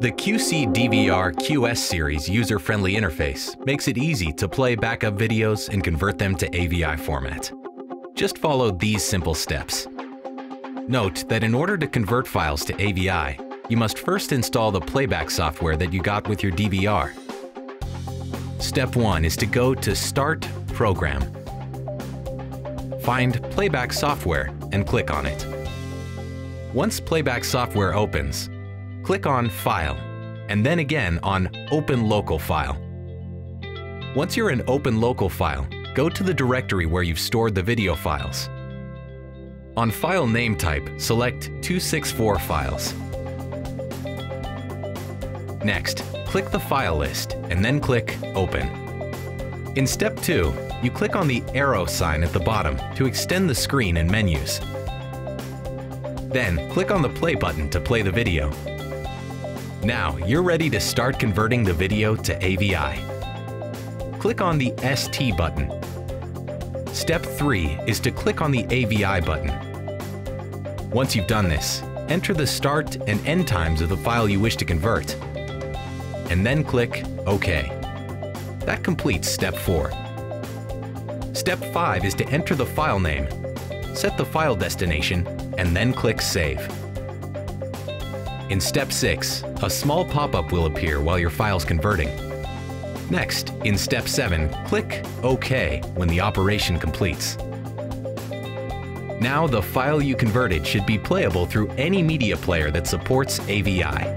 The Q-See DVR QS series user-friendly interface makes it easy to play backup videos and convert them to AVI format. Just follow these simple steps. Note that in order to convert files to AVI, you must first install the playback software that you got with your DVR. Step 1 is to go to Start Program. Find Playback Software and click on it. Once Playback Software opens, click on File, and then again on Open Local File. Once you're in Open Local File, go to the directory where you've stored the video files. On File Name type, select 264 Files. Next, click the file list and then click Open. In Step 2, you click on the arrow sign at the bottom to extend the screen and menus. Then, click on the play button to play the video. Now, you're ready to start converting the video to AVI. Click on the ST button. Step 3 is to click on the AVI button. Once you've done this, enter the start and end times of the file you wish to convert, and then click OK. That completes step 4. Step 5 is to enter the file name, set the file destination, and then click Save. In step 6, a small pop-up will appear while your file's converting. Next, in step 7, click OK when the operation completes. Now the file you converted should be playable through any media player that supports AVI.